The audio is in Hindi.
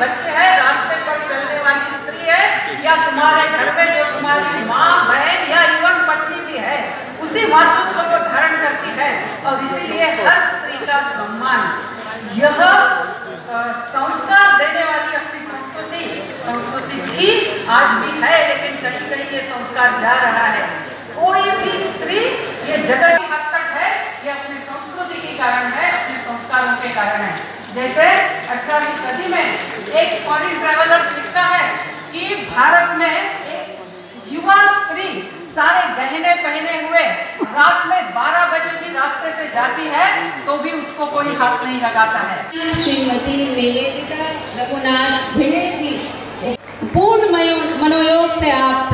बच्चे हैं, रास्ते पर चलने वाली स्त्री है, या तुम्हारे घर में जो तुम्हारी माँ, बहन या इवन पत्नी भी है, उसी मातृत्व को धारण करती है, और इसीलिए हर स्त्री का सम्मान, यह संस्कार देने वाली अपनी संस्कृति संस्कृति थी आज भी है, लेकिन कहीं कहीं ये संस्कार जा रहा है। कोई भी स्त्री, ये जगह की हद तक है, ये अपनी संस्कृति के कारण है, अपने संस्कारों के कारण है। जैसे अठारहवीं एक फॉरेन ट्रेवलर लिखता है कि भारत में युवा स्त्री सारे गहने पहने हुए रात में 12 बजे की रास्ते से जाती है तो भी उसको कोई हाथ नहीं लगाता है। श्रीमती निवेदिता रघुनाथ भिड़े जी, पूर्ण मनोयोग से आप